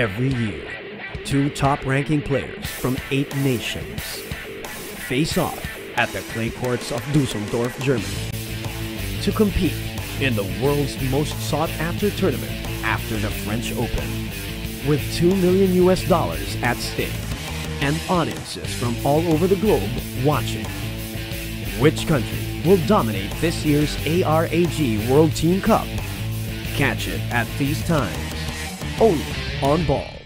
Every year, two top ranking players from eight nations face off at the clay courts of Dusseldorf, Germany to compete in the world's most sought after tournament after the French Open. With 2 million US dollars at stake and audiences from all over the globe watching. Which country will dominate this year's ARAG World Team Cup? Catch it at these times, only on BALLS.